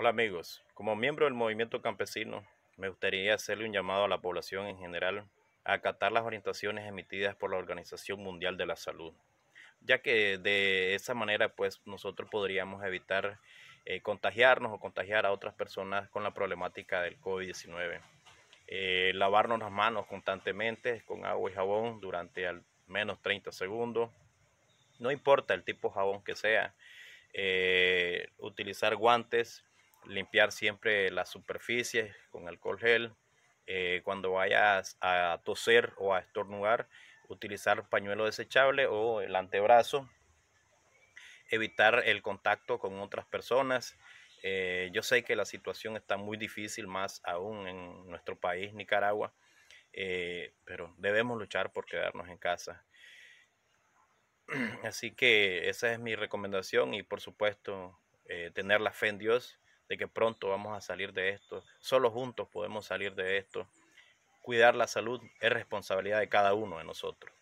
Hola amigos, como miembro del movimiento campesino, me gustaría hacerle un llamado a la población en general a acatar las orientaciones emitidas por la Organización Mundial de la Salud, ya que de esa manera pues nosotros podríamos evitar eh, contagiarnos o contagiar a otras personas con la problemática del COVID-19. Eh, lavarnos las manos constantemente con agua y jabón durante al menos 30 segundos, no importa el tipo de jabón que sea, eh, utilizar guantes limpiar siempre las superficies con alcohol gel. Eh, cuando vayas a toser o a estornudar, utilizar pañuelo desechable o el antebrazo. Evitar el contacto con otras personas. Eh, yo sé que la situación está muy difícil, más aún en nuestro país, Nicaragua, eh, pero debemos luchar por quedarnos en casa. Así que esa es mi recomendación y por supuesto tener la fe en Dios de que pronto vamos a salir de esto. Solo juntos podemos salir de esto. Cuidar la salud es responsabilidad de cada uno de nosotros.